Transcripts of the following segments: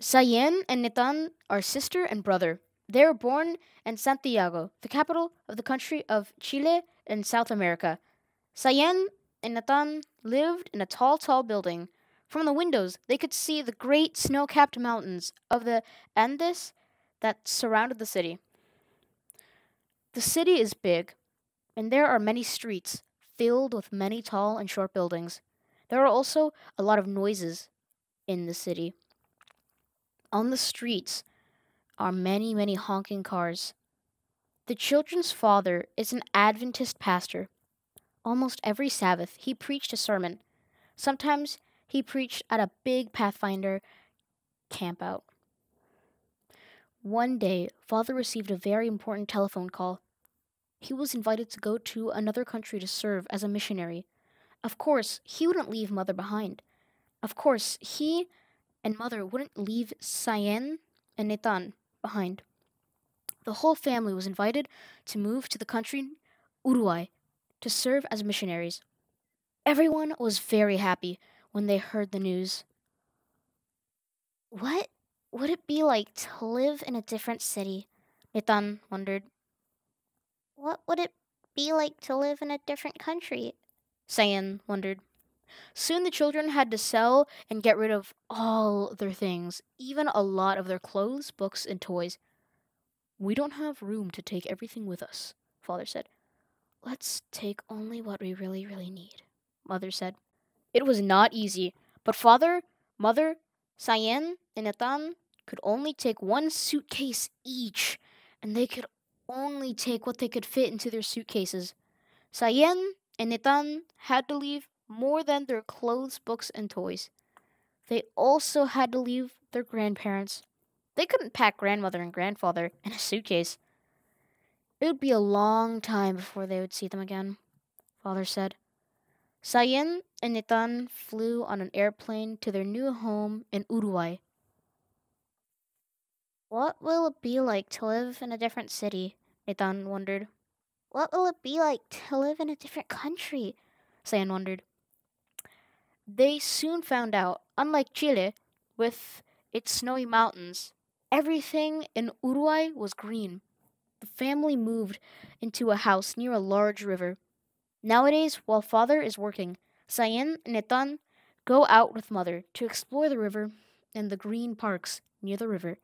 Sayen and Natan are sister and brother. They were born in Santiago, the capital of the country of Chile in South America. Sayen and Natan lived in a tall, tall building. From the windows, they could see the great snow capped mountains of the Andes that surrounded the city. The city is big, and there are many streets filled with many tall and short buildings. There are also a lot of noises in the city. On the streets are many, many honking cars. The children's father is an Adventist pastor. Almost every Sabbath, he preached a sermon. Sometimes he preached at a big Pathfinder campout. One day, father received a very important telephone call. He was invited to go to another country to serve as a missionary. Of course, he wouldn't leave mother behind. Of course, he and mother wouldn't leave Sayen and Natan behind. The whole family was invited to move to the country Uruguay to serve as missionaries. Everyone was very happy when they heard the news. What would it be like to live in a different city? Natan wondered. What would it be like to live in a different country? Sayen wondered. Soon the children had to sell and get rid of all their things, even a lot of their clothes, books, and toys. We don't have room to take everything with us, father said. Let's take only what we really, really need, mother said. It was not easy, but father, mother, Sayen, and Natan could only take one suitcase each, and they could only take what they could fit into their suitcases. Sayen and Natan had to leave more than their clothes, books, and toys. They also had to leave their grandparents. They couldn't pack grandmother and grandfather in a suitcase. It would be a long time before they would see them again, father said. Sayen and Natan flew on an airplane to their new home in Uruguay. What will it be like to live in a different city? Natan wondered. What will it be like to live in a different country? Sayen wondered. They soon found out, unlike Chile, with its snowy mountains, everything in Uruguay was green. The family moved into a house near a large river. Nowadays, while father is working, Sayen and Natan go out with mother to explore the river and the green parks near the river.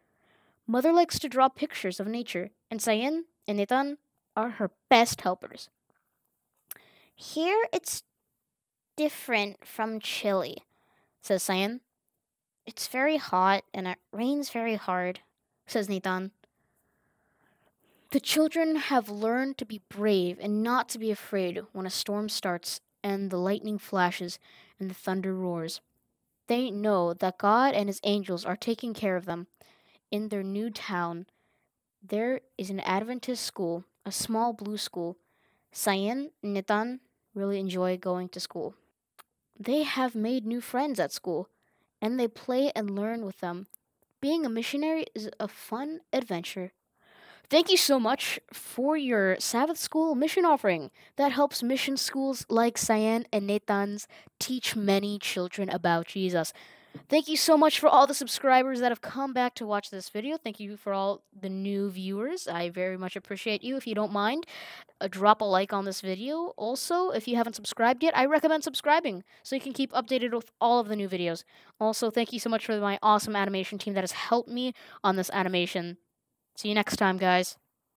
Mother likes to draw pictures of nature, and Sayen and Natan are her best helpers. Here it's different from Chile, says Sayen. It's very hot and it rains very hard, says Natan. The children have learned to be brave and not to be afraid when a storm starts and the lightning flashes and the thunder roars. They know that God and his angels are taking care of them. In their new town, there is an Adventist school, a small blue school. Sayen and Natan really enjoy going to school. They have made new friends at school, and they play and learn with them. Being a missionary is a fun adventure. Thank you so much for your Sabbath School mission offering that helps mission schools like Sayen and Natan's teach many children about Jesus. Thank you so much for all the subscribers that have come back to watch this video. Thank you for all the new viewers. I very much appreciate you. If you don't mind, uh, drop a like on this video. Also, if you haven't subscribed yet, I recommend subscribing so you can keep updated with all of the new videos. Also, thank you so much for my awesome animation team that has helped me on this animation. See you next time, guys.